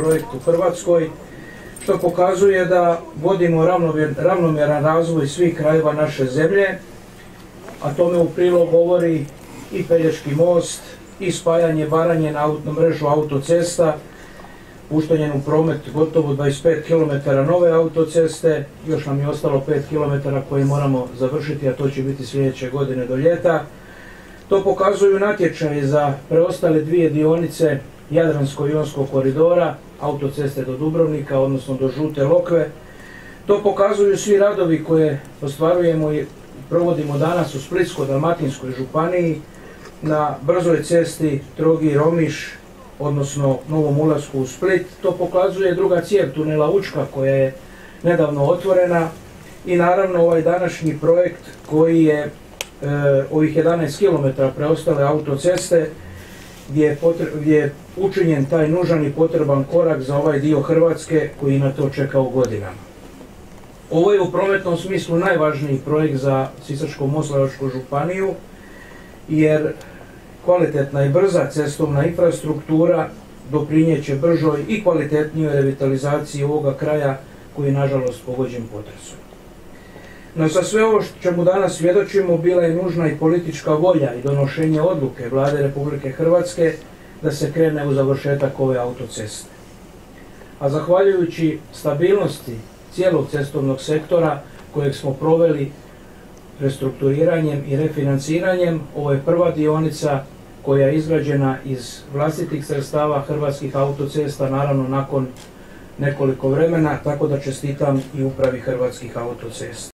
projekt u Hrvatskoj, što pokazuje da vodimo ravnomjeran razvoj svih krajeva naše zemlje, a tome u prilog govori i Pelješki most, i spajanje Baranje na mrežu autocesta, puštanjem u promet gotovo 25 km nove autoceste, još nam je ostalo 5 km koje moramo završiti, a to će biti sljedeće godine do ljeta. To pokazuju natječaji za preostale dvije dionice Jadransko-Jonskog koridora, autoceste do Dubrovnika, odnosno do Žute Lokve. To pokazuju svi radovi koje ostvarujemo i provodimo danas u Splitsko-Dalmatinskoj županiji na brzoj cesti Trogi-Romiš, odnosno novom ulasku u Split. To pokazuje druga cijev tunela Učka koja je nedavno otvorena i naravno ovaj današnji projekt koji je e, ovih 11 km preostale autoceste gdje je, učinjen taj nužan i potreban korak za ovaj dio Hrvatske koji na to čekao godinama. Ovo je u prometnom smislu najvažniji projekt za Sisačko-Moslavačku županiju jer kvalitetna i brza cestovna infrastruktura doprinjeće bržoj i kvalitetnijoj revitalizaciji ovoga kraja koji je nažalost pogođen potresom. No za sve ovo čemu danas svjedočimo bila je nužna i politička volja i donošenje odluke Vlade Republike Hrvatske da se krene u završetak ove autoceste. A zahvaljujući stabilnosti cijelog cestovnog sektora kojeg smo proveli restrukturiranjem i refinanciranjem, ovo je prva dionica koja je izgrađena iz vlastitih sredstava Hrvatskih autocesta, naravno nakon nekoliko vremena, tako da čestitam i upravi Hrvatskih autocesta.